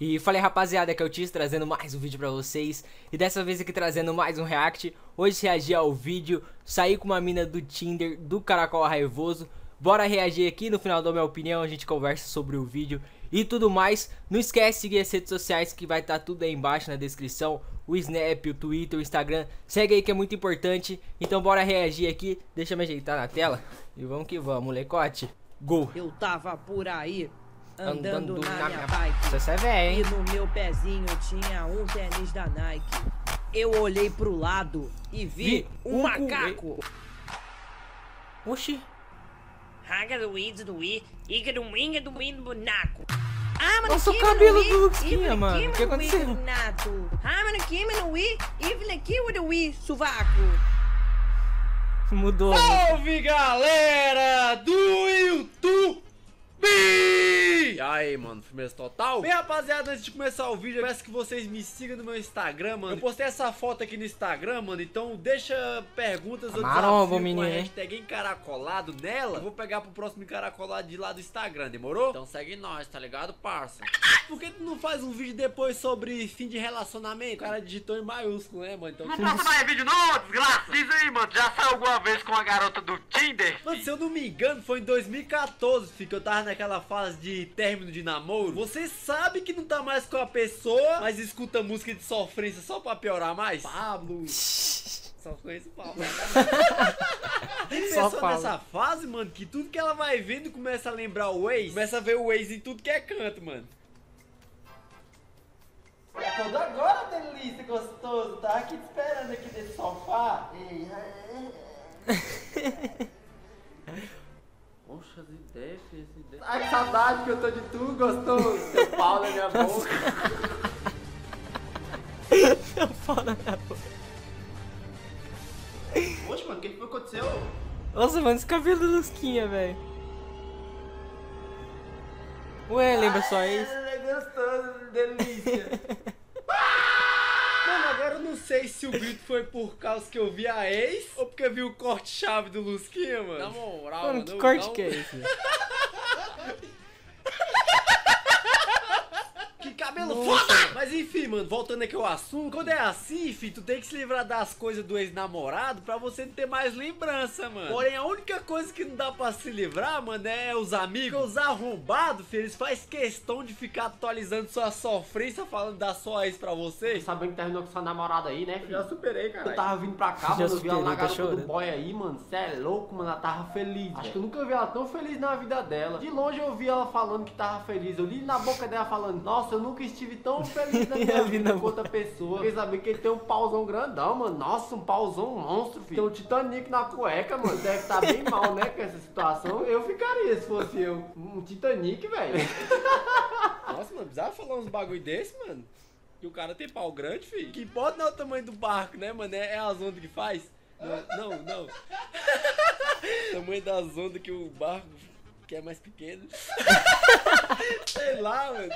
E falei rapaziada, que é o Tis trazendo mais um vídeo pra vocês. E dessa vez aqui trazendo mais um react. Hoje reagir ao vídeo, sair com uma mina do Tinder, do Caracol Raivoso. Bora reagir aqui, no final da minha opinião a gente conversa sobre o vídeo e tudo mais. Não esquece de seguir as redes sociais que vai estar tá tudo aí embaixo na descrição. O Snap, o Twitter, o Instagram, segue aí que é muito importante. Então bora reagir aqui, deixa eu me ajeitar na tela E vamos que vamos, molecote. Gol! Eu tava por aí andando, andando na, na, minha bike. Você é velho, hein? E no meu pezinho tinha um tênis da Nike. Eu olhei pro lado e vi, Vi um um macaco. Oxi, Raga do Wiz do Wi, Iga do Winga do Win bonaco. Ah, mano, Nossa, o cabelo do Iva mano. O que aconteceu? Ah, mano, aqui, mano, Wi, Iva aqui, o do Wi, sovaco. mudou. Salve galera do YouTube! E aí, mano, firmeza total? Bem, rapaziada, antes de começar o vídeo, eu peço que vocês me sigam no meu Instagram, mano. Eu postei essa foto aqui no Instagram, mano, então deixa perguntas ou com a menino, hashtag encaracolado nela. Eu vou pegar pro próximo encaracolado de lá do Instagram, demorou? Então segue nós, tá ligado, parça? Por que tu não faz um vídeo depois sobre fim de relacionamento? O cara digitou em maiúsculo, né, mano? Então... Não posta mais vídeo não, desgraça. Diz aí, mano, já saiu alguma vez com a garota do Tinder? Mano, se eu não me engano, foi em 2014, filho, que eu tava naquela fase de término de namoro. Você sabe que não tá mais com a pessoa, mas escuta música de sofrência só pra piorar mais? Pablo. Só conheço o Pablo. Tem Só pessoa Pablo. nessa fase, mano, que tudo que ela vai vendo começa a lembrar o ex. Começa a ver o ex em tudo que é canto, mano. Acordou agora, delícia, gostoso. Tava aqui te esperando aqui nesse sofá. Poxa, as ideias, filho, as ideias. Ai, que saudade que eu tô de tu, gostoso. Seu pau na minha boca. Poxa, mano, o que, que aconteceu? Nossa, mano, esse cabelo do Lusquinha, velho. Ué, lembra só isso? É gostoso, delícia. Mano, agora eu não sei se o grito foi por causa que eu vi a ex ou porque eu vi o corte-chave do Lusquinha, mano. Na moral, Mano, que corte que é esse? Cabelo foda! Mas enfim, mano, voltando aqui ao assunto, quando é assim, fi, tu tem que se livrar das coisas do ex-namorado pra você não ter mais lembrança, mano. Porém, a única coisa que não dá pra se livrar, mano, é os amigos. Os arrombados, fi, eles fazem questão de ficar atualizando sua sofrência falando da sua ex pra você. Sabendo que terminou com sua namorada aí, né, filho? Já superei, cara. Eu tava vindo pra cá, Já mano, eu vi ela na tá garota do chorando. boy aí, mano. Cê é louco, mano, ela tava feliz. Acho que eu nunca vi ela tão feliz na vida dela. De longe eu vi ela falando que tava feliz. Eu li na boca dela falando, nossa, eu nunca estive tão feliz na minha vida com outra pessoa. Fiquei sabendo que ele tem um pauzão grandão, mano. Nossa, um pauzão monstro, filho. Tem um Titanic na cueca, mano. Deve estar bem mal, né, com essa situação. Eu ficaria se fosse eu. Um Titanic, velho. Nossa, mano, precisava falar uns bagulho desse, mano. Que o cara tem pau grande, filho. Que importa não é o tamanho do barco, né, mano? É, é as ondas que faz. Não, não. não. tamanho das ondas que o barco que é mais pequeno. Sei lá, mano.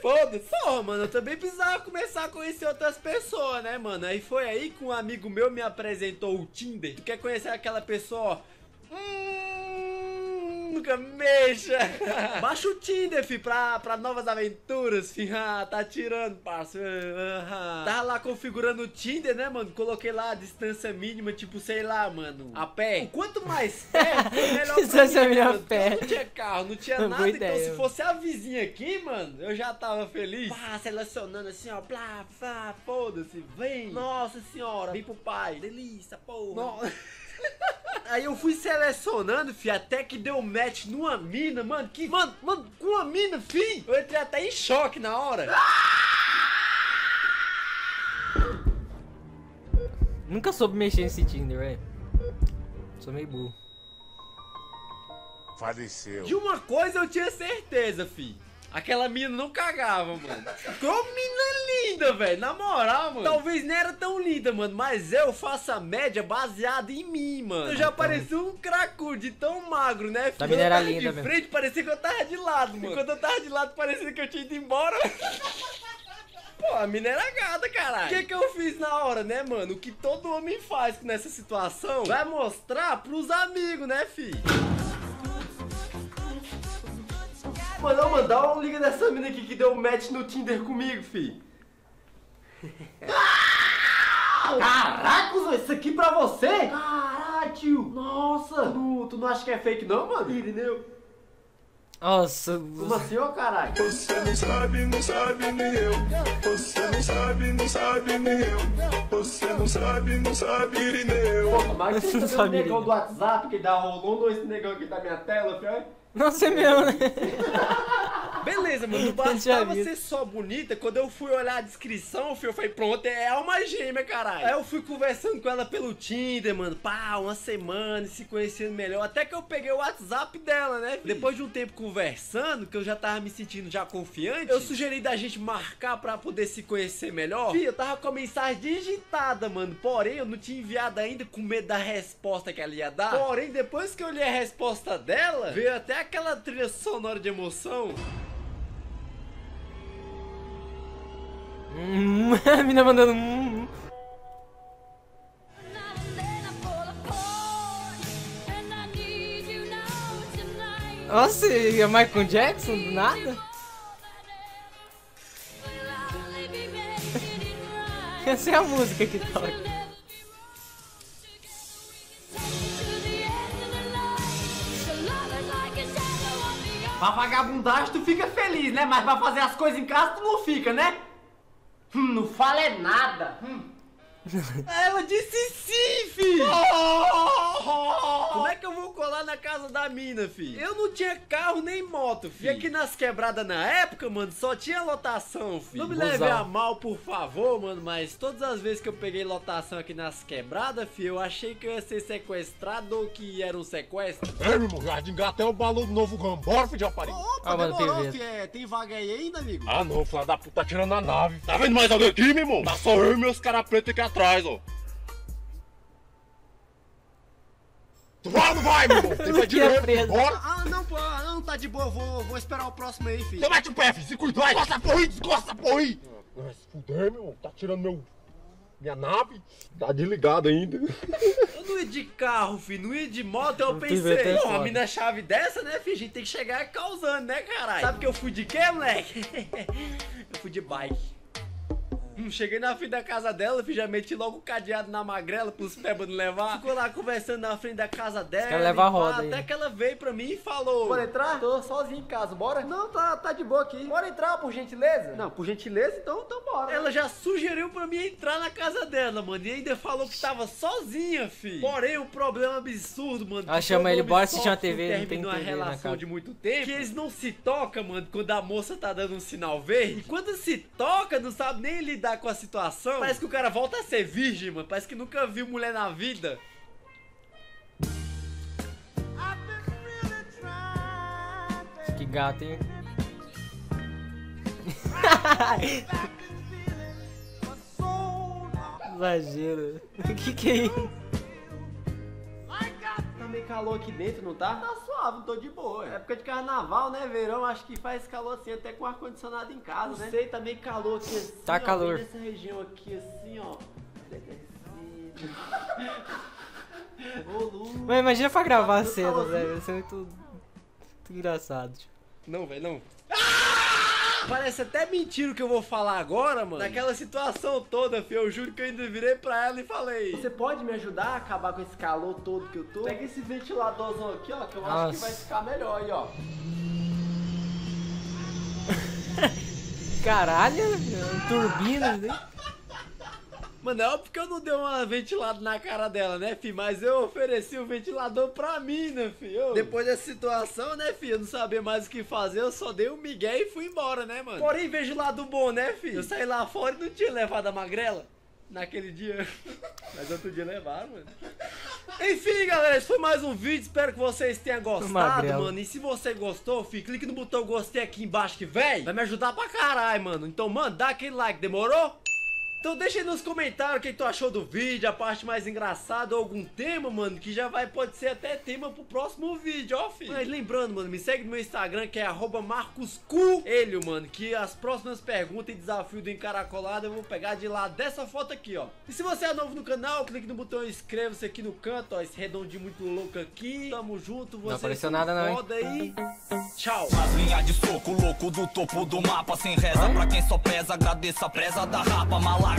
Foda-se. Porra, mano, eu também precisava começar a conhecer outras pessoas, né, mano? Aí foi aí que um amigo meu me apresentou o Tinder. Tu quer conhecer aquela pessoa? Hum, nunca mexa. Baixa o Tinder, fi, pra, pra novas aventuras, fi. Ah, tá tirando, parça. Ah, ah. Tava lá configurando o Tinder, né, mano? Coloquei lá a distância mínima, tipo, sei lá, mano, a pé. Quanto mais perto, melhor Distância mim, mínima porque pé. Não tinha carro, não tinha Boa nada, ideia, então se mano. fosse a vizinha aqui, mano, eu já tava feliz. Pá, selecionando assim, ó, blá, blá, foda-se, vem. Nossa senhora, vem pro pai. Delícia, porra. Aí eu fui selecionando, fi, até que deu match numa mina, mano, que, mano, mano, com uma mina, fi, eu entrei até em choque na hora. Nunca soube mexer nesse Tinder, velho. Sou meio burro. Faleceu. De uma coisa eu tinha certeza, fi. Aquela mina não cagava, mano. Como mina linda, velho. Na moral, mano. Talvez não era tão linda, mano. Mas eu faço a média baseada em mim, mano. Eu já parecia um cracudo de tão magro, né, filho? A mina era linda de mesmo. frente, parecia que eu tava de lado, mano. Quando eu tava de lado, parecia que eu tinha ido embora. Pô, a mina era gata, caralho. O que que eu fiz na hora, né, mano? O que todo homem faz nessa situação vai mostrar pros amigos, né, fi? Mano, ô, mano, dá uma liga dessa mina aqui que deu um match no Tinder comigo, fi. Caraca, Zô, isso aqui pra você? Caralho, tio. Nossa. Tu, tu não acha que é fake não, mano? Irineu. Nossa, Como assim, ô caralho? Você não sabe, não sabe nem eu. Você não sabe, não sabe nem eu. Você não sabe, não sabe Irineu. Pô, mas Você você não tá sabe negão nem. do WhatsApp que dá rolando esse negão aqui da minha tela, filho? Nossa, é mesmo, né? Beleza, mano, não bastava ser só bonita. Quando eu fui olhar a descrição, filho, eu falei, pronto, é alma gêmea, caralho. Aí eu fui conversando com ela pelo Tinder, mano, pá, uma semana, se conhecendo melhor. Até que eu peguei o WhatsApp dela, né? Depois de um tempo conversando, que eu já tava me sentindo já confiante, eu sugeri da gente marcar pra poder se conhecer melhor. Fih, eu tava com a mensagem digitada, mano. Porém, eu não tinha enviado ainda com medo da resposta que ela ia dar. Porém, depois que eu li a resposta dela, veio até aquela trilha sonora de emoção. a mandando. hum. Nossa, e a Michael Jackson do nada? Essa é a música que toca. Pra vagabundagem tu fica feliz, né? Mas pra fazer as coisas em casa tu não fica, né? Hum, não fala é nada. Hum. Ela disse sim, fi! Como é que eu vou colar na casa da mina, fi? Eu não tinha carro nem moto, fi. E aqui nas quebradas na época, mano, só tinha lotação, fi. Não me leve a mal, por favor, mano, mas todas as vezes que eu peguei lotação aqui nas quebradas, fi, eu achei que eu ia ser sequestrado ou que era um sequestro. Ei, meu irmão, Jardim Gato é o balão do novo Gambora, filho de rapariga. Ah, mano, piveta. é, tem vaga aí ainda, amigo? Ah, não, o filho da puta tá tirando a nave. Tá vendo mais alguém aqui, meu irmão? Tá só eu e meus caras pretos aqui atrás, ó. Tu vai ou não vai, meu irmão? Tem Não que dinheiro, preso. bora. Ah, não, pô, não, tá de boa, vou, vou esperar o próximo aí, fi. Então mete o pé, filho, se cuida. Vai, descosta a porra aí, descosta a porra aí. Ah, se fuder, meu irmão, tá tirando meu... Minha nave? Tá desligado ainda. Eu não ia de carro, filho, não ia de moto, eu O pivete é pensei, pô, foda. uma mina chave dessa, né, filho, a gente tem que chegar causando, né, caralho? Sabe que eu fui de quê, moleque? eu fui de bike. Hum, cheguei na frente da casa dela, filho, já meti logo o cadeado na magrela pros pebas não levar. Ficou lá conversando na frente da casa dela. e pá, roda aí, Até que ela veio pra mim e falou... Bora entrar? Tô sozinho em casa, bora? Não, tá, tá de boa aqui. Bora entrar, por gentileza? Não, por gentileza, então, então bora. Ela já sugeriu pra mim entrar na casa dela, mano. E ainda falou que tava sozinha, fi. Porém, o problema absurdo, mano. Ela que chama ele, bora assistir uma TV, não tem termina uma TV relação de muito tempo. Que eles não se tocam, mano, quando a moça tá dando um sinal verde. E quando se toca, não sabe nem lidar com a situação. Parece que o cara volta a ser virgem, mano. Parece que nunca viu mulher na vida. Que gato, hein? Exagero. O que que é isso? Tá meio calor aqui dentro, não tá? Tá suave, tô de boa. É época de carnaval, né? Verão, acho que faz calor assim, até com ar-condicionado em casa, né? Não sei, tá meio calor aqui assim. Tá ó, calor. Nessa região aqui assim, ó. Ô, Lu. Mas imagina pra gravar a Tá cena, velho. Vai ser muito, muito engraçado. tipo. Não, velho, não. Parece até mentira o que eu vou falar agora, mano. Naquela situação toda, fi, eu juro que eu ainda virei pra ela e falei. Você pode me ajudar a acabar com esse calor todo que eu tô? Pega esse ventiladorzão aqui, ó, que eu acho Nossa. que vai ficar melhor aí, ó. Caralho, turbinas, hein? Mano, é óbvio que eu não dei uma ventilada na cara dela, né, fi? Mas eu ofereci o ventilador pra mim, né, fi? Ô. Depois dessa situação, né, fi? Eu não sabia mais o que fazer, eu só dei um migué e fui embora, né, mano? Porém, vejo o lado bom, né, fi? Eu saí lá fora e não tinha levado a magrela. Naquele dia. Mas outro dia levaram, mano. Enfim, galera, esse foi mais um vídeo. Espero que vocês tenham gostado, Magrelo. mano. E se você gostou, fi, clique no botão gostei aqui embaixo que vem. Vai me ajudar pra caralho, mano. Então, mano, dá aquele like, demorou? Então deixa aí nos comentários o que tu achou do vídeo, a parte mais engraçada ou algum tema, mano, que já vai, pode ser até tema pro próximo vídeo, ó, filho. Mas lembrando, mano, me segue no meu Instagram, que é arroba marcoscoelho, mano, que as próximas perguntas e desafios do Encaracolado eu vou pegar de lá dessa foto aqui, ó. E se você é novo no canal, clique no botão inscreva-se aqui no canto, ó, esse redondinho muito louco aqui. Tamo junto, você apareceu nada não, hein? foda aí. Tchau. As linhas de soco louco do topo do mapa Sem reza pra quem só pesa, agradeça a presa da rapa Malaco,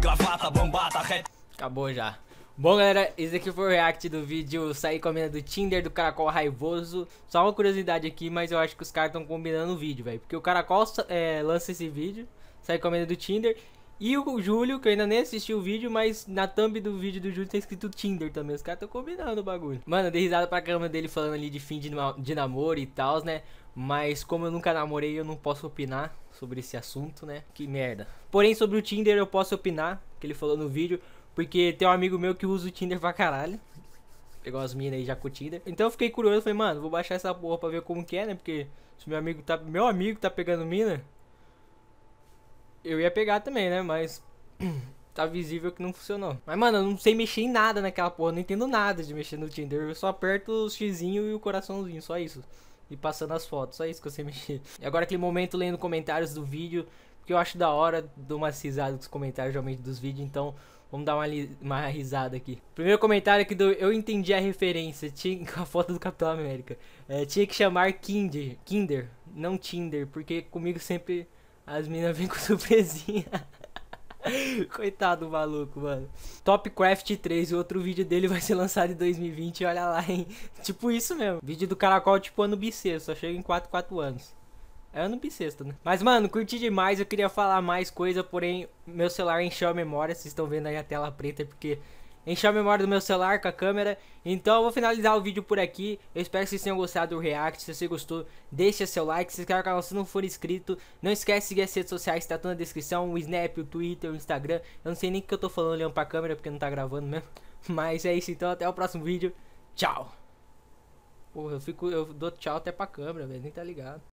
gravata, bambata, rap Acabou já. Bom, galera, esse aqui foi o react do vídeo Sair com a mina do Tinder do Caracol Raivoso. Só uma curiosidade aqui, mas eu acho que os caras estão combinando o vídeo, velho. Porque o Caracol é, lança esse vídeo, Sair com a mina do Tinder. E o Júlio, que eu ainda nem assisti o vídeo, mas na thumb do vídeo do Júlio tá escrito Tinder também. Os caras estão combinando o bagulho. Mano, eu dei risada pra câmera dele falando ali de fim de, de namoro e tal, né? Mas como eu nunca namorei, eu não posso opinar sobre esse assunto, né? Que merda. Porém, sobre o Tinder eu posso opinar, que ele falou no vídeo. Porque tem um amigo meu que usa o Tinder pra caralho. Pegou as minas aí já com o Tinder. Então eu fiquei curioso, falei, mano, vou baixar essa porra pra ver como que é, né? Porque se meu amigo tá. Meu amigo tá pegando mina. Eu ia pegar também, né? Mas. tá visível que não funcionou. Mas, mano, eu não sei mexer em nada naquela porra. Não entendo nada de mexer no Tinder. Eu só aperto o xizinho e o coraçãozinho, só isso. E passando as fotos, só isso que eu sei mexer. E agora aquele momento lendo comentários do vídeo. Que eu acho da hora, dou uma risada com os comentários geralmente dos vídeos, então vamos dar uma, uma risada aqui. Primeiro comentário aqui do Eu entendi a referência, tinha a foto do Capitão América. É, tinha que chamar Kinder, Kinder, não Tinder, porque comigo sempre as meninas vêm com surpresinha. Coitado do maluco, mano. Topcraft 3, o outro vídeo dele vai ser lançado em 2020, olha lá, hein. Tipo isso mesmo. Vídeo do Caracol tipo ano bissexto, só chega em 4, 4 anos. É ano bissexto, né? Mas, mano, curti demais. Eu queria falar mais coisa, porém, meu celular encheu a memória. Vocês estão vendo aí a tela preta, porque encheu a memória do meu celular com a câmera. Então, eu vou finalizar o vídeo por aqui. Eu espero que vocês tenham gostado do react. Se você gostou, deixa seu like. Se inscreve no canal se não for inscrito. Não esquece de seguir as redes sociais, tá tudo na descrição. O Snap, o Twitter, o Instagram. Eu não sei nem o que eu tô falando olhando pra câmera, porque não tá gravando mesmo. Mas é isso, então. Até o próximo vídeo. Tchau! Porra, eu fico. Eu dou tchau até pra câmera, velho. Nem tá ligado.